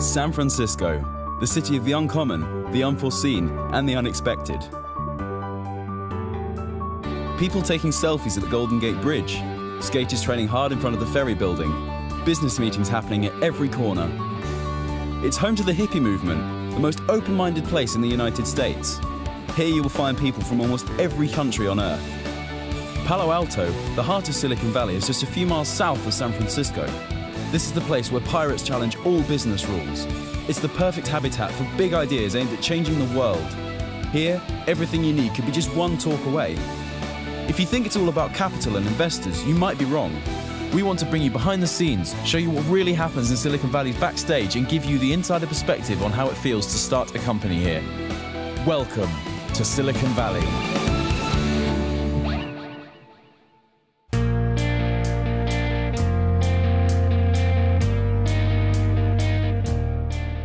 San Francisco, the city of the uncommon, the unforeseen, and the unexpected. People taking selfies at the Golden Gate Bridge, skaters training hard in front of the ferry building, business meetings happening at every corner. It's home to the hippie movement, the most open minded place in the United States. Here you will find people from almost every country on Earth. Palo Alto, the heart of Silicon Valley, is just a few miles south of San Francisco. This is the place where pirates challenge all business rules. It's the perfect habitat for big ideas aimed at changing the world. Here, everything you need could be just one talk away. If you think it's all about capital and investors, you might be wrong. We want to bring you behind the scenes, show you what really happens in Silicon Valley's backstage, and give you the insider perspective on how it feels to start a company here. Welcome to Silicon Valley.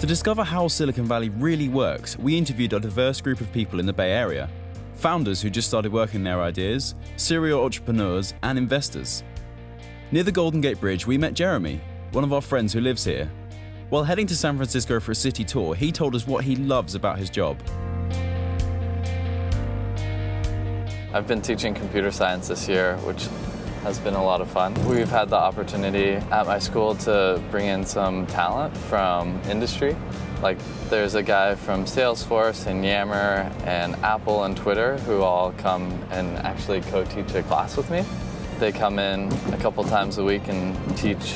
To discover how Silicon Valley really works, we interviewed a diverse group of people in the Bay Area founders who just started working their ideas, serial entrepreneurs, and investors. Near the Golden Gate Bridge, we met Jeremy, one of our friends who lives here. While heading to San Francisco for a city tour, he told us what he loves about his job. I've been teaching computer science this year, which has been a lot of fun. We've had the opportunity at my school to bring in some talent from industry. Like there's a guy from Salesforce and Yammer and Apple and Twitter who all come and actually co-teach a class with me. They come in a couple times a week and teach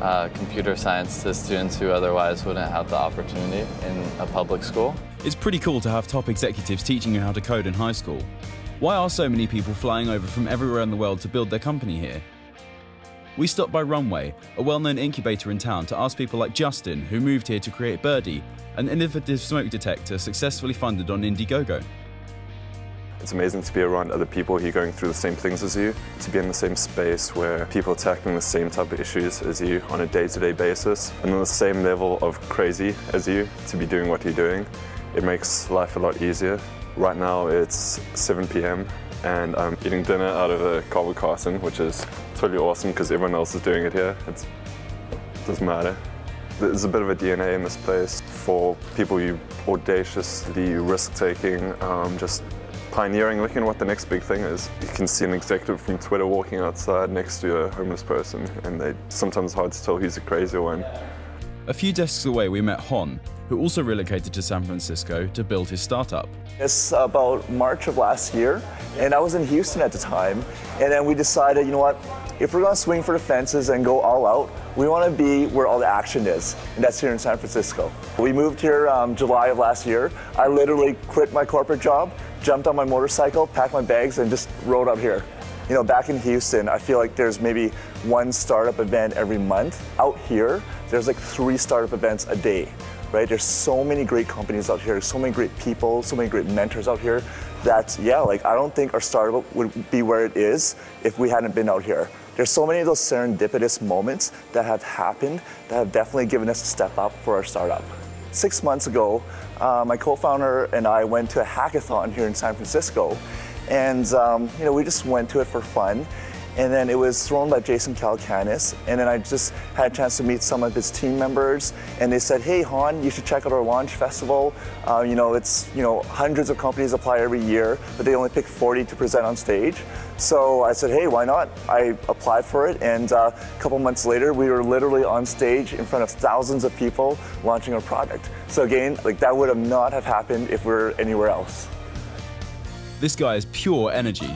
uh, computer science to students who otherwise wouldn't have the opportunity in a public school. It's pretty cool to have top executives teaching you how to code in high school. Why are so many people flying over from everywhere in the world to build their company here? We stopped by Runway, a well known incubator in town, to ask people like Justin, who moved here to create Birdi, an innovative smoke detector successfully funded on Indiegogo. It's amazing to be around other people who are going through the same things as you, to be in the same space where people are tackling the same type of issues as you on a day-to-day basis, and on the same level of crazy as you to be doing what you're doing. It makes life a lot easier. Right now it's 7 p.m. and I'm eating dinner out of a carver carton, which is totally awesome because everyone else is doing it here. It's, it doesn't matter. There's a bit of a DNA in this place for people who audaciously risk-taking, um, just pioneering, looking at what the next big thing is. You can see an executive from Twitter walking outside next to a homeless person, and they sometimes hard to tell who's the crazy one. A few desks away, we met Hon, who also relocated to San Francisco to build his startup. It's about March of last year, and I was in Houston at the time, and then we decided, you know what, if we're gonna swing for the fences and go all out, we wanna be where all the action is, and that's here in San Francisco. We moved here um, July of last year. I literally quit my corporate job, jumped on my motorcycle, packed my bags, and just rode out here. You know, back in Houston, I feel like there's maybe one startup event every month. Out here, there's like three startup events a day, right? There's so many great companies out here, so many great people, so many great mentors out here that, yeah, like I don't think our startup would be where it is if we hadn't been out here. There's so many of those serendipitous moments that have happened that have definitely given us a step up for our startup. Six months ago, uh, my co-founder and I went to a hackathon here in San Francisco, and um, you know we just went to it for fun. And then it was thrown by Jason Calacanis. And then I just had a chance to meet some of his team members. And they said, hey, Han, you should check out our launch festival. Uh, you know, it's, you know, hundreds of companies apply every year, but they only pick 40 to present on stage. So I said, hey, why not? I applied for it. And uh, a couple months later, we were literally on stage in front of thousands of people launching our product. So again, like that would have not have happened if we are anywhere else. This guy is pure energy.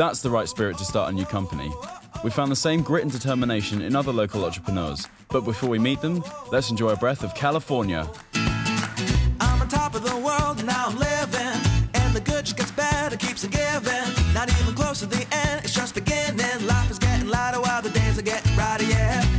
That's the right spirit to start a new company. We found the same grit and determination in other local entrepreneurs. But before we meet them, let's enjoy a breath of California. I'm on top of the world, now I'm living. And the good just gets better, keeps giving. Not even close to the end, it's just beginning. Life is getting lighter while the days are getting brighter, yeah.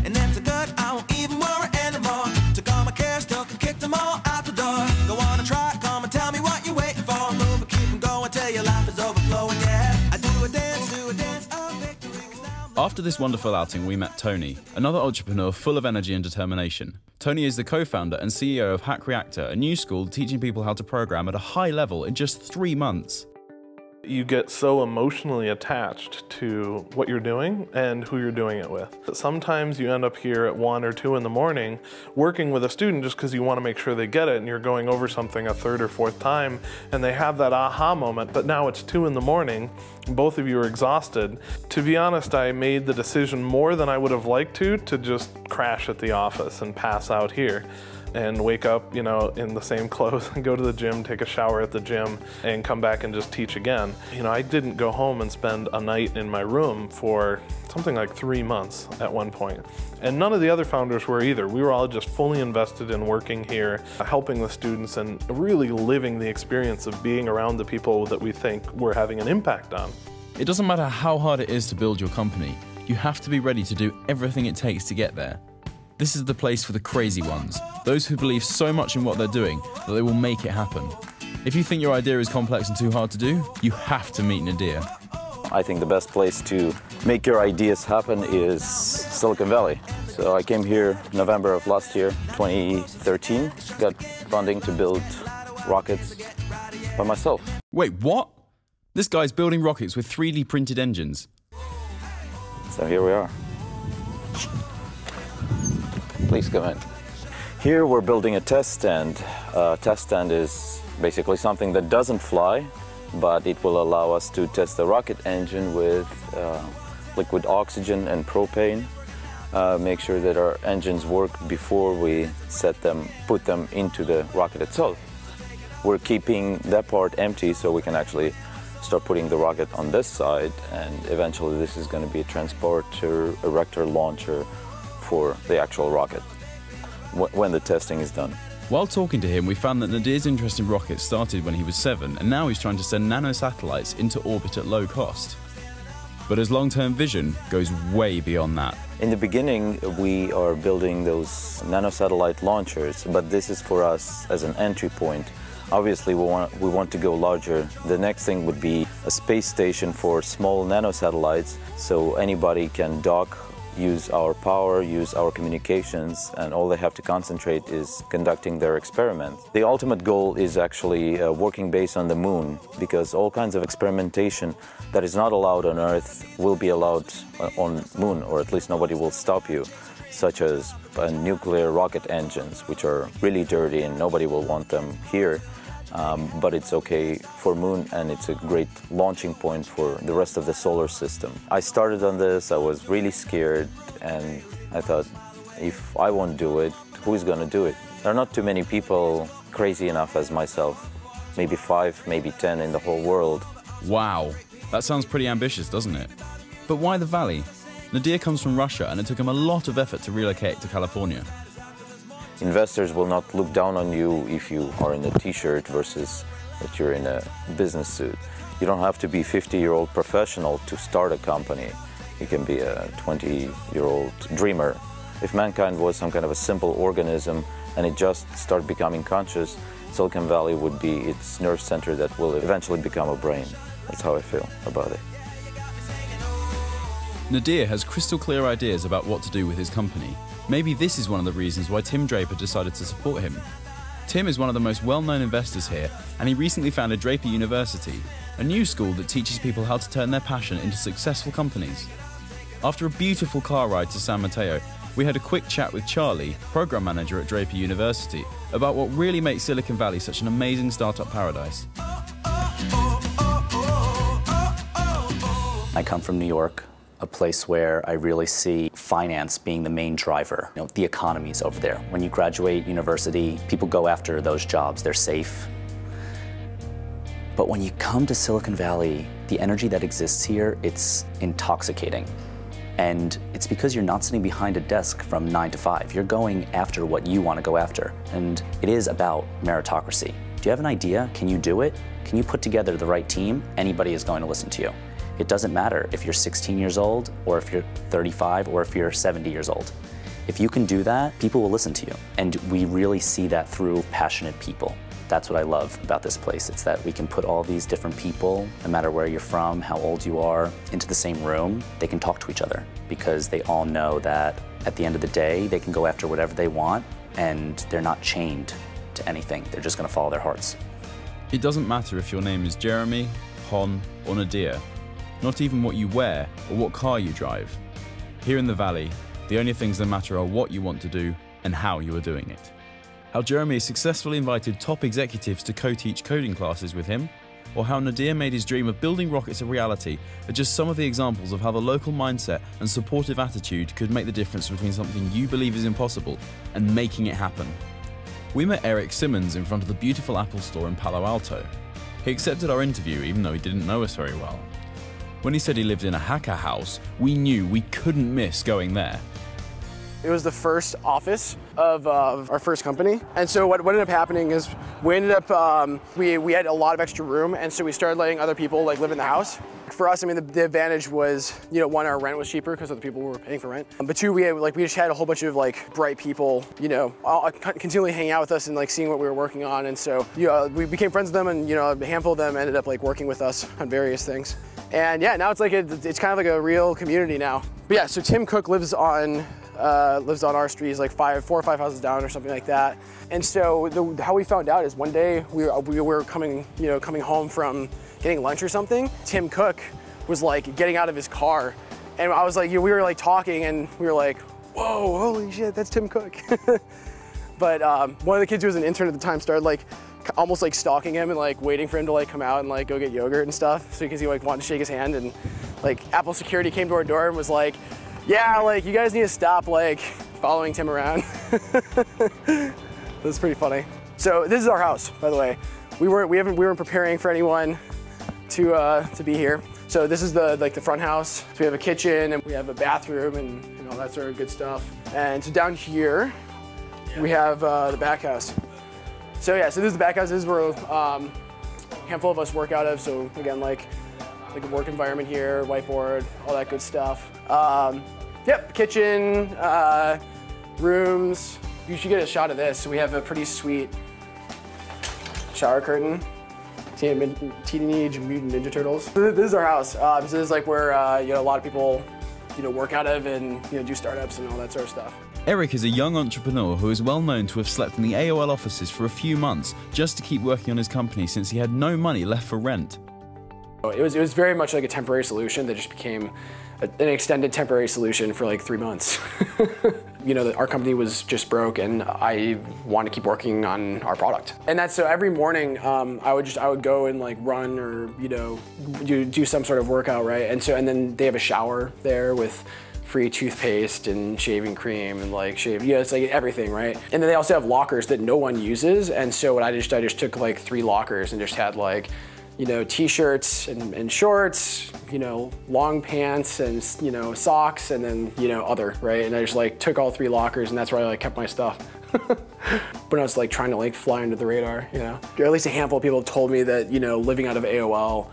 After this wonderful outing, we met Tony, another entrepreneur full of energy and determination. Tony is the co founder and CEO of Hack Reactor, a new school teaching people how to program at a high level in just three months. You get so emotionally attached to what you're doing and who you're doing it with. Sometimes you end up here at one or two in the morning working with a student just because you want to make sure they get it and you're going over something a third or fourth time and they have that aha moment, but now it's two in the morning, both of you are exhausted. To be honest, I made the decision more than I would have liked to to just crash at the office and pass out here and wake up, you know, in the same clothes and go to the gym, take a shower at the gym, and come back and just teach again. You know, I didn't go home and spend a night in my room for something like three months at one point. And none of the other founders were either. We were all just fully invested in working here, helping the students, and really living the experience of being around the people that we think we're having an impact on. It doesn't matter how hard it is to build your company, you have to be ready to do everything it takes to get there. This is the place for the crazy ones, those who believe so much in what they're doing that they will make it happen. If you think your idea is complex and too hard to do, you have to meet Nadir. I think the best place to make your ideas happen is Silicon Valley. So I came here November of last year, 2013, got funding to build rockets by myself. Wait, what? This guy's building rockets with 3D printed engines. So here we are. Please come in. Here we're building a test stand. A test stand is basically something that doesn't fly, but it will allow us to test the rocket engine with uh, liquid oxygen and propane. Uh, make sure that our engines work before we set them, put them into the rocket itself. We're keeping that part empty so we can actually start putting the rocket on this side and eventually this is going to be a transporter, erector launcher for the actual rocket when the testing is done. While talking to him, we found that Nadir's interest in rockets started when he was seven, and now he's trying to send nanosatellites into orbit at low cost. But his long term vision goes way beyond that. In the beginning, we are building those nanosatellite launchers, but this is for us as an entry point. Obviously, we want, we want to go larger. The next thing would be a space station for small nanosatellites so anybody can dock use our power, use our communications, and all they have to concentrate is conducting their experiment. The ultimate goal is actually uh, working based on the moon, because all kinds of experimentation that is not allowed on Earth will be allowed uh, on moon, or at least nobody will stop you, such as uh, nuclear rocket engines, which are really dirty and nobody will want them here um, but it's okay for Moon and it's a great launching point for the rest of the solar system. I started on this, I was really scared, and I thought, if I won't do it, who's gonna do it? There are not too many people crazy enough as myself. Maybe five, maybe ten in the whole world. Wow, that sounds pretty ambitious, doesn't it? But why the Valley? Nadir comes from Russia and it took him a lot of effort to relocate to California. Investors will not look down on you if you are in a t-shirt versus that you're in a business suit. You don't have to be 50-year-old professional to start a company. You can be a 20-year-old dreamer. If mankind was some kind of a simple organism and it just started becoming conscious, Silicon Valley would be its nerve center that will eventually become a brain. That's how I feel about it. Nadir has crystal clear ideas about what to do with his company, Maybe this is one of the reasons why Tim Draper decided to support him. Tim is one of the most well known investors here, and he recently founded Draper University, a new school that teaches people how to turn their passion into successful companies. After a beautiful car ride to San Mateo, we had a quick chat with Charlie, program manager at Draper University, about what really makes Silicon Valley such an amazing startup paradise. I come from New York a place where I really see finance being the main driver. You know, the economy's over there. When you graduate university, people go after those jobs. They're safe. But when you come to Silicon Valley, the energy that exists here, it's intoxicating. And it's because you're not sitting behind a desk from nine to five. You're going after what you want to go after. And it is about meritocracy. Do you have an idea? Can you do it? Can you put together the right team? Anybody is going to listen to you. It doesn't matter if you're 16 years old or if you're 35 or if you're 70 years old. If you can do that, people will listen to you. And we really see that through passionate people. That's what I love about this place. It's that we can put all these different people, no matter where you're from, how old you are, into the same room. They can talk to each other because they all know that at the end of the day, they can go after whatever they want and they're not chained to anything. They're just going to follow their hearts. It doesn't matter if your name is Jeremy, Hon or Nadir. Not even what you wear or what car you drive. Here in the Valley, the only things that matter are what you want to do and how you are doing it. How Jeremy successfully invited top executives to co teach coding classes with him, or how Nadir made his dream of building rockets a reality are just some of the examples of how the local mindset and supportive attitude could make the difference between something you believe is impossible and making it happen. We met Eric Simons in front of the beautiful Apple store in Palo Alto. He accepted our interview even though he didn't know us very well. When he said he lived in a hacker house, we knew we couldn't miss going there. It was the first office of, uh, of our first company. And so what, what ended up happening is we ended up, um, we, we had a lot of extra room and so we started letting other people like live in the house. For us, I mean, the, the advantage was, you know, one, our rent was cheaper because other people were paying for rent. But two, we had, like, we just had a whole bunch of like bright people, you know, all, continually hanging out with us and like seeing what we were working on. And so, you know, we became friends with them and, you know, a handful of them ended up like working with us on various things. And yeah, now it's like, a, it's kind of like a real community now. But yeah, so Tim Cook lives on uh, lives on our street. He's like five, four or five houses down or something like that. And so the, how we found out is one day we were, we were coming, you know, coming home from getting lunch or something. Tim Cook was like getting out of his car. And I was like, you know, we were like talking and we were like, whoa, holy shit, that's Tim Cook. but um, one of the kids who was an intern at the time started like almost like stalking him and like waiting for him to like come out and like go get yogurt and stuff. So because he like wanted to shake his hand and like Apple security came to our door and was like, yeah, like you guys need to stop like following Tim around. That's pretty funny. So this is our house, by the way. We weren't we haven't we weren't preparing for anyone to uh, to be here. So this is the like the front house. So we have a kitchen and we have a bathroom and, and all that sort of good stuff. And so down here we have uh, the back house. So yeah, so this is the back house. This is where um, a handful of us work out of. So again, like like a work environment here, whiteboard, all that good stuff. Um, yep, kitchen, uh, rooms. You should get a shot of this. We have a pretty sweet shower curtain. Teenage Mutant Ninja Turtles. This is our house. Um, this is like where uh, you know a lot of people you know work out of and you know do startups and all that sort of stuff. Eric is a young entrepreneur who is well known to have slept in the AOL offices for a few months just to keep working on his company since he had no money left for rent. It was, it was very much like a temporary solution that just became a, an extended temporary solution for like three months. you know, our company was just broke and I wanted to keep working on our product. And that's so every morning um, I would just, I would go and like run or, you know, do, do some sort of workout, right? And so, and then they have a shower there with free toothpaste and shaving cream and like shave, yeah, it's like everything, right? And then they also have lockers that no one uses. And so what I just, I just took like three lockers and just had like, you know, t-shirts and, and, shorts, you know, long pants and, you know, socks and then, you know, other, right? And I just like took all three lockers and that's where I like kept my stuff. but I was like trying to like fly under the radar, you know? Or at least a handful of people told me that, you know, living out of AOL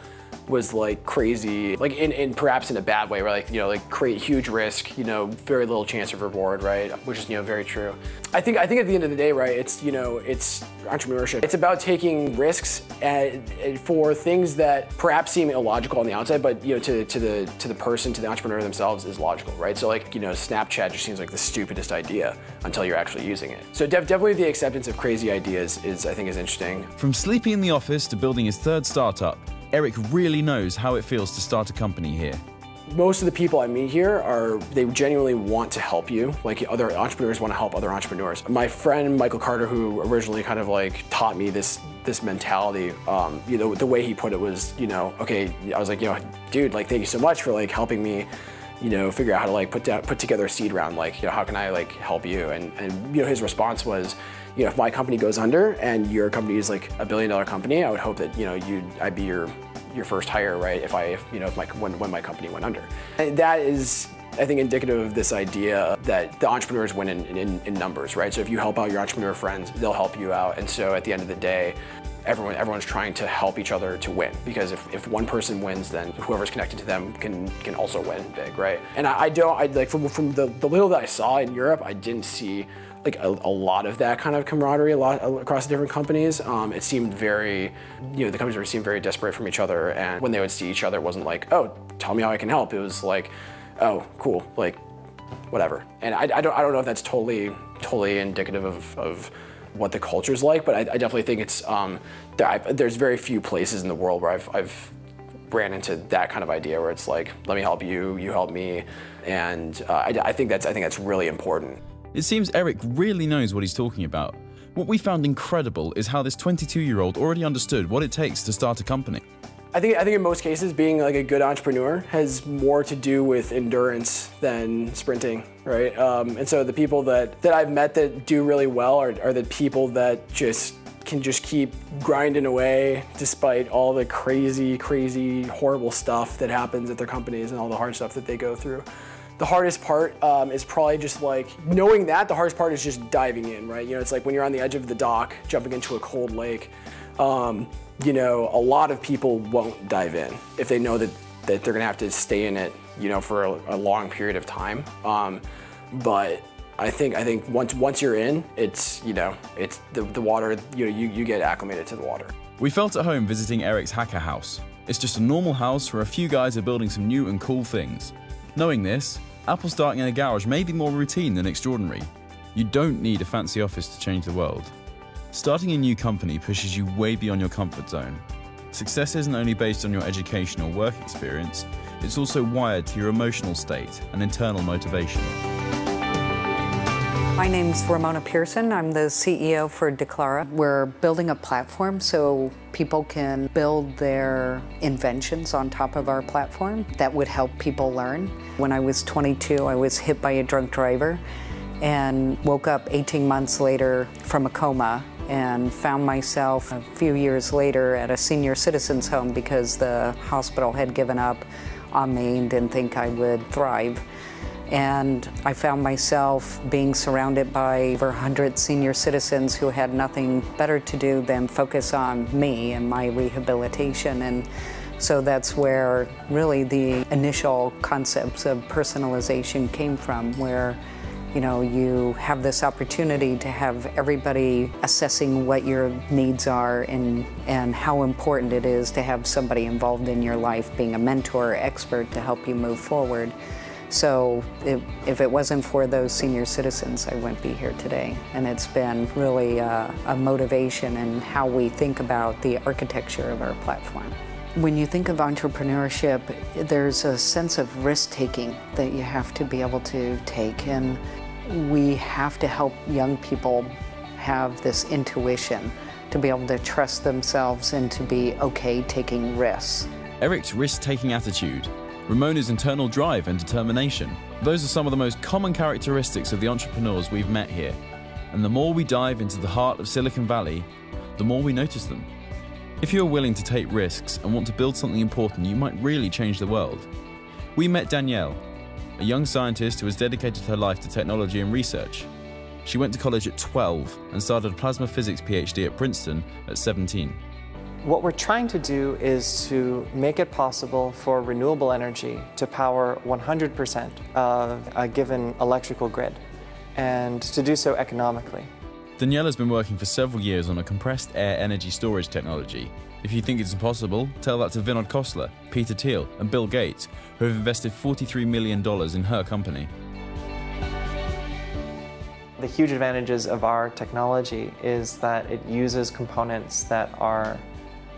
was like crazy, like in, in perhaps in a bad way, where like, you know, like create huge risk, you know, very little chance of reward, right? Which is, you know, very true. I think, I think at the end of the day, right, it's, you know, it's entrepreneurship. It's about taking risks at, for things that perhaps seem illogical on the outside, but, you know, to, to the, to the person, to the entrepreneur themselves is logical, right? So like, you know, Snapchat just seems like the stupidest idea until you're actually using it. So def definitely the acceptance of crazy ideas is, I think, is interesting. From sleeping in the office to building his third startup, Eric really knows how it feels to start a company here. Most of the people I meet here are, they genuinely want to help you. Like other entrepreneurs want to help other entrepreneurs. My friend Michael Carter, who originally kind of like taught me this this mentality, um, you know, the way he put it was, you know, okay, I was like, you know, dude, like thank you so much for like helping me you know, figure out how to like put down, put together a seed round. Like, you know, how can I like help you? And, and you know, his response was, you know, if my company goes under and your company is like a billion dollar company, I would hope that, you know, you'd, I'd be your your first hire, right? If I, if, you know, if my, when, when my company went under. And that is I think indicative of this idea that the entrepreneurs win in, in, in, numbers, right? So if you help out your entrepreneur friends, they'll help you out. And so at the end of the day, everyone everyone's trying to help each other to win because if, if one person wins, then whoever's connected to them can can also win big, right? And I, I don't I like from from the, the little that I saw in Europe, I didn't see like a, a, lot of that kind of camaraderie a lot across the different companies. Um, it seemed very, you know, the companies were seemed very desperate from each other, and when they would see each other, it wasn't like, oh, tell me how I can help. It was like, oh, cool, like, whatever. And I, I don't, I don't know if that's totally, totally indicative of, of what the culture's like, but I, I definitely think it's um, there, there's very few places in the world where I've, I've ran into that kind of idea where it's like, let me help you, you help me, and uh, I, I think that's I think that's really important. It seems Eric really knows what he's talking about. What we found incredible is how this 22 year old already understood what it takes to start a company. I think I think in most cases, being like a good entrepreneur has more to do with endurance than sprinting, right? Um, and so the people that that I've met that do really well are, are the people that just can just keep grinding away despite all the crazy, crazy, horrible stuff that happens at their companies and all the hard stuff that they go through. The hardest part um, is probably just like knowing that. The hardest part is just diving in, right? You know, it's like when you're on the edge of the dock, jumping into a cold lake. Um, you know, a lot of people won't dive in if they know that, that they're gonna have to stay in it, you know, for a, a long period of time. Um, but I think I think once once you're in, it's you know it's the, the water you know you, you get acclimated to the water. We felt at home visiting Eric's hacker house. It's just a normal house where a few guys are building some new and cool things. Knowing this, Apple starting in a garage may be more routine than extraordinary. You don't need a fancy office to change the world. Starting a new company pushes you way beyond your comfort zone. Success isn't only based on your education or work experience, it's also wired to your emotional state and internal motivation. My name's Ramona Pierson. I'm the CEO for Declara. We're building a platform so people can build their inventions on top of our platform that would help people learn. When I was 22, I was hit by a drunk driver and woke up 18 months later from a coma and found myself a few years later at a senior citizens home because the hospital had given up on me and didn't think I would thrive. And I found myself being surrounded by over 100 senior citizens who had nothing better to do than focus on me and my rehabilitation. And so that's where really the initial concepts of personalization came from, where you know, you have this opportunity to have everybody assessing what your needs are and, and how important it is to have somebody involved in your life, being a mentor expert to help you move forward. So it, if it wasn't for those senior citizens, I wouldn't be here today. And it's been really a, a motivation in how we think about the architecture of our platform. When you think of entrepreneurship, there's a sense of risk taking that you have to be able to take. And we have to help young people have this intuition to be able to trust themselves and to be okay taking risks. Eric's risk taking attitude Ramona's internal drive and determination. Those are some of the most common characteristics of the entrepreneurs we've met here. And the more we dive into the heart of Silicon Valley, the more we notice them. If you are willing to take risks and want to build something important, you might really change the world. We met Danielle, a young scientist who has dedicated her life to technology and research. She went to college at 12 and started a plasma physics PhD at Princeton at 17. What we're trying to do is to make it possible for renewable energy to power 100% of a given electrical grid, and to do so economically. Danielle has been working for several years on a compressed air energy storage technology. If you think it's impossible, tell that to Vinod Khosla, Peter Thiel, and Bill Gates, who have invested $43 million in her company. The huge advantages of our technology is that it uses components that are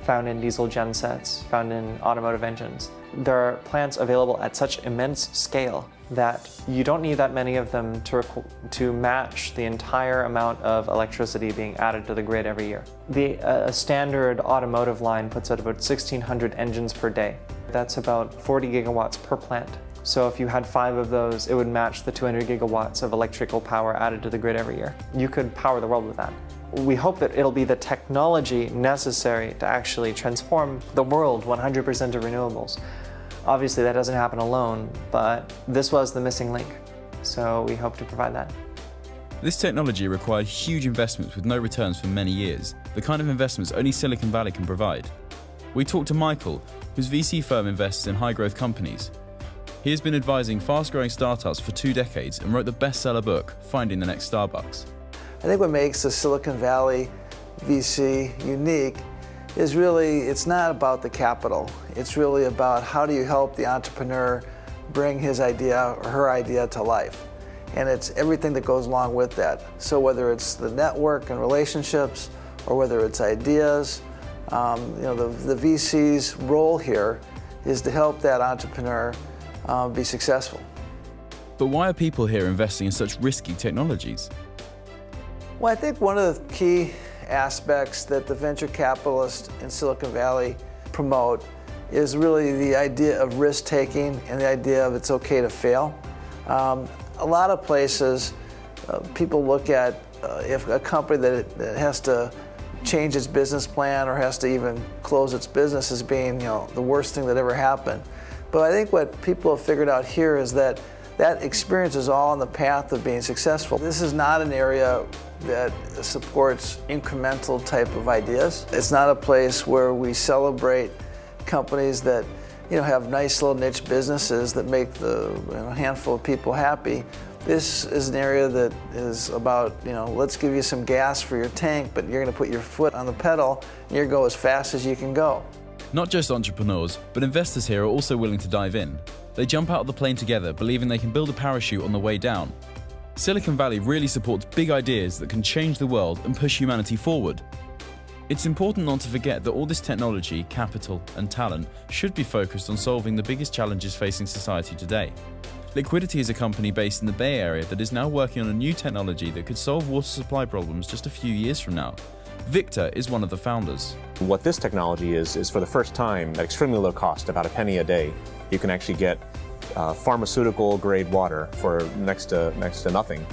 found in diesel gensets, found in automotive engines. There are plants available at such immense scale that you don't need that many of them to, to match the entire amount of electricity being added to the grid every year. The uh, standard automotive line puts out about 1,600 engines per day. That's about 40 gigawatts per plant. So if you had five of those, it would match the 200 gigawatts of electrical power added to the grid every year. You could power the world with that we hope that it'll be the technology necessary to actually transform the world 100% to renewables. Obviously, that doesn't happen alone, but this was the missing link. So we hope to provide that. This technology required huge investments with no returns for many years, the kind of investments only Silicon Valley can provide. We talked to Michael, whose VC firm invests in high growth companies. He has been advising fast growing startups for two decades and wrote the bestseller book, Finding the Next Starbucks. I think what makes the Silicon Valley VC unique is really, it's not about the capital. It's really about how do you help the entrepreneur bring his idea or her idea to life. And it's everything that goes along with that. So whether it's the network and relationships, or whether it's ideas, um, you know, the, the VC's role here is to help that entrepreneur uh, be successful. But why are people here investing in such risky technologies? Well, I think one of the key aspects that the venture capitalists in Silicon Valley promote is really the idea of risk taking and the idea of it's okay to fail. Um, a lot of places, uh, people look at uh, if a company that, that has to change its business plan or has to even close its business as being you know the worst thing that ever happened. But I think what people have figured out here is that that experience is all on the path of being successful. This is not an area that supports incremental type of ideas. It's not a place where we celebrate companies that you know have nice little niche businesses that make the you know, handful of people happy. This is an area that is about, you know, let's give you some gas for your tank, but you're going to put your foot on the pedal and you go as fast as you can go. Not just entrepreneurs, but investors here are also willing to dive in. They jump out of the plane together, believing they can build a parachute on the way down. Silicon Valley really supports big ideas that can change the world and push humanity forward. It's important not to forget that all this technology, capital, and talent should be focused on solving the biggest challenges facing society today. Liquidity is a company based in the Bay Area that is now working on a new technology that could solve water supply problems just a few years from now. Victor is one of the founders. What this technology is, is for the first time at extremely low cost, about a penny a day, you can actually get uh, pharmaceutical grade water for next to, next to nothing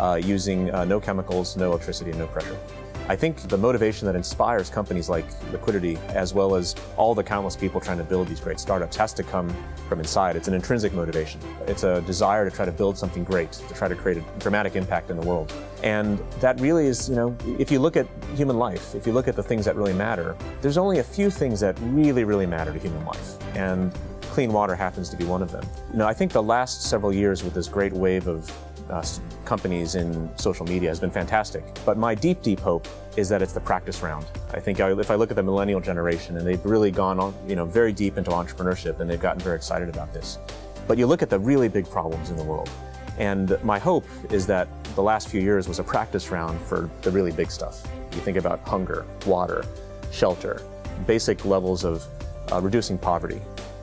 uh, using uh, no chemicals, no electricity, no pressure. I think the motivation that inspires companies like Liquidity, as well as all the countless people trying to build these great startups, has to come from inside. It's an intrinsic motivation. It's a desire to try to build something great, to try to create a dramatic impact in the world. And that really is, you know, if you look at human life, if you look at the things that really matter, there's only a few things that really, really matter to human life. And clean water happens to be one of them. You know, I think the last several years with this great wave of uh, companies in social media has been fantastic. But my deep, deep hope is that it's the practice round. I think I, if I look at the millennial generation and they've really gone on, you know, very deep into entrepreneurship and they've gotten very excited about this. But you look at the really big problems in the world. And my hope is that the last few years was a practice round for the really big stuff. You think about hunger, water, shelter, basic levels of uh, reducing poverty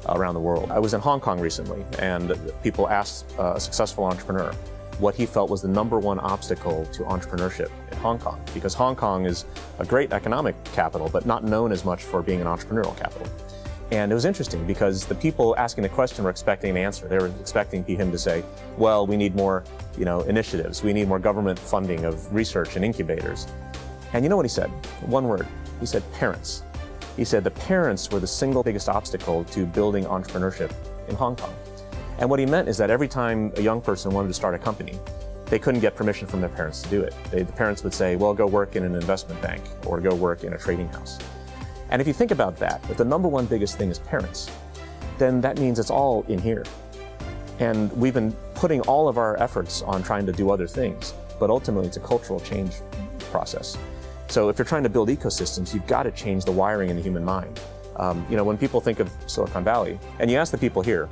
around the world. I was in Hong Kong recently and people asked uh, a successful entrepreneur, what he felt was the number one obstacle to entrepreneurship in Hong Kong, because Hong Kong is a great economic capital, but not known as much for being an entrepreneurial capital. And it was interesting because the people asking the question were expecting an answer. They were expecting him to say, well, we need more you know, initiatives. We need more government funding of research and incubators. And you know what he said? One word. He said parents. He said the parents were the single biggest obstacle to building entrepreneurship in Hong Kong. And what he meant is that every time a young person wanted to start a company, they couldn't get permission from their parents to do it. They, the parents would say, well, go work in an investment bank or go work in a trading house. And if you think about that, if the number one biggest thing is parents, then that means it's all in here. And we've been putting all of our efforts on trying to do other things, but ultimately it's a cultural change process. So if you're trying to build ecosystems, you've got to change the wiring in the human mind. Um, you know, when people think of Silicon Valley, and you ask the people here,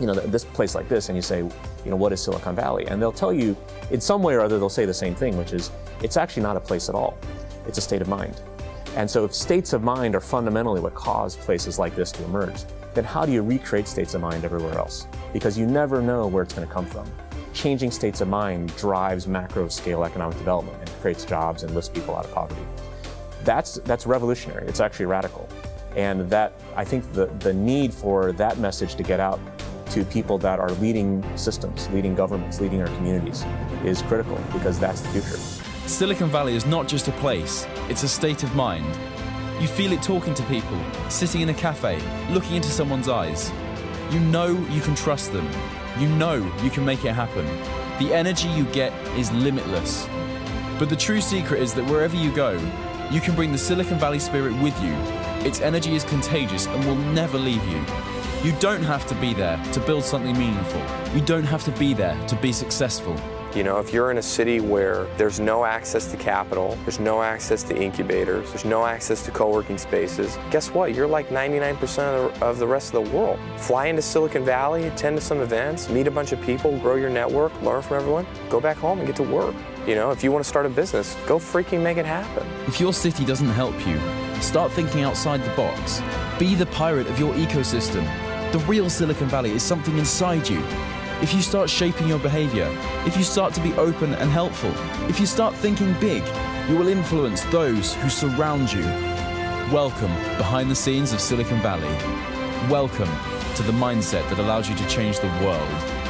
you know, this place like this and you say, you know, what is Silicon Valley? And they'll tell you, in some way or other, they'll say the same thing, which is, it's actually not a place at all. It's a state of mind. And so if states of mind are fundamentally what cause places like this to emerge, then how do you recreate states of mind everywhere else? Because you never know where it's going to come from. Changing states of mind drives macro scale economic development and creates jobs and lifts people out of poverty. That's, that's revolutionary. It's actually radical. And that, I think the, the need for that message to get out to people that are leading systems, leading governments, leading our communities is critical because that's the future. Silicon Valley is not just a place, it's a state of mind. You feel it talking to people, sitting in a cafe, looking into someone's eyes. You know you can trust them. You know you can make it happen. The energy you get is limitless. But the true secret is that wherever you go, you can bring the Silicon Valley spirit with you. Its energy is contagious and will never leave you. You don't have to be there to build something meaningful. You don't have to be there to be successful. You know, if you're in a city where there's no access to capital, there's no access to incubators, there's no access to co-working spaces, guess what? You're like 99% of the, of the rest of the world. Fly into Silicon Valley, attend to some events, meet a bunch of people, grow your network, learn from everyone, go back home and get to work. You know, if you want to start a business, go freaking make it happen. If your city doesn't help you, Start thinking outside the box. Be the pirate of your ecosystem. The real Silicon Valley is something inside you. If you start shaping your behavior, if you start to be open and helpful, if you start thinking big, you will influence those who surround you. Welcome behind the scenes of Silicon Valley. Welcome to the mindset that allows you to change the world.